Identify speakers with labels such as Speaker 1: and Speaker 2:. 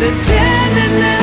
Speaker 1: the tenderness